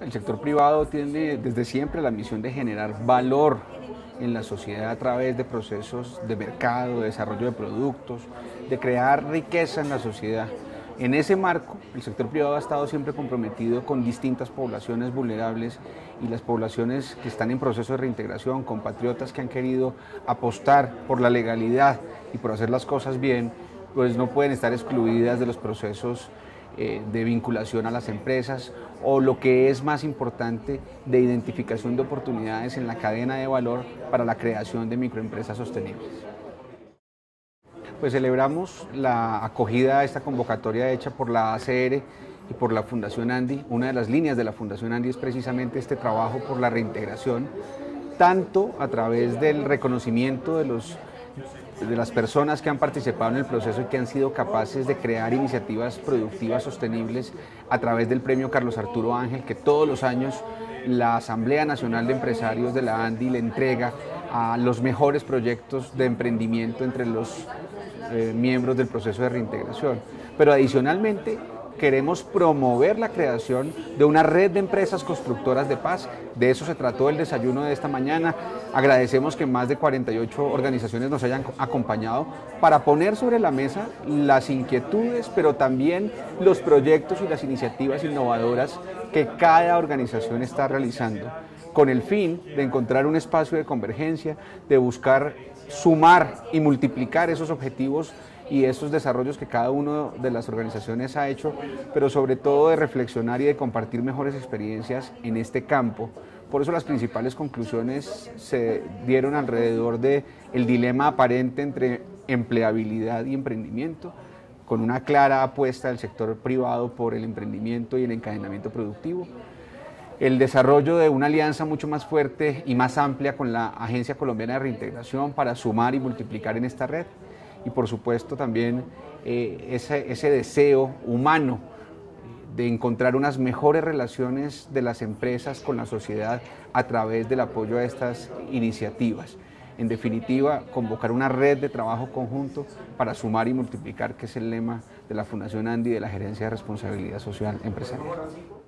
El sector privado tiene desde siempre la misión de generar valor en la sociedad a través de procesos de mercado, de desarrollo de productos, de crear riqueza en la sociedad. En ese marco, el sector privado ha estado siempre comprometido con distintas poblaciones vulnerables y las poblaciones que están en proceso de reintegración, compatriotas que han querido apostar por la legalidad y por hacer las cosas bien, pues no pueden estar excluidas de los procesos eh, de vinculación a las empresas o lo que es más importante, de identificación de oportunidades en la cadena de valor para la creación de microempresas sostenibles. Pues celebramos la acogida a esta convocatoria hecha por la ACR y por la Fundación Andy. Una de las líneas de la Fundación Andy es precisamente este trabajo por la reintegración, tanto a través del reconocimiento de los de las personas que han participado en el proceso y que han sido capaces de crear iniciativas productivas sostenibles a través del premio Carlos Arturo Ángel, que todos los años la Asamblea Nacional de Empresarios de la ANDI le entrega a los mejores proyectos de emprendimiento entre los eh, miembros del proceso de reintegración. Pero adicionalmente queremos promover la creación de una red de empresas constructoras de paz. De eso se trató el desayuno de esta mañana. Agradecemos que más de 48 organizaciones nos hayan acompañado para poner sobre la mesa las inquietudes, pero también los proyectos y las iniciativas innovadoras que cada organización está realizando, con el fin de encontrar un espacio de convergencia, de buscar sumar y multiplicar esos objetivos y esos desarrollos que cada una de las organizaciones ha hecho, pero sobre todo de reflexionar y de compartir mejores experiencias en este campo. Por eso las principales conclusiones se dieron alrededor de el dilema aparente entre empleabilidad y emprendimiento, con una clara apuesta del sector privado por el emprendimiento y el encadenamiento productivo, el desarrollo de una alianza mucho más fuerte y más amplia con la Agencia Colombiana de Reintegración para sumar y multiplicar en esta red y por supuesto también eh, ese, ese deseo humano de encontrar unas mejores relaciones de las empresas con la sociedad a través del apoyo a estas iniciativas. En definitiva, convocar una red de trabajo conjunto para sumar y multiplicar, que es el lema de la Fundación Andy de la Gerencia de Responsabilidad Social Empresarial.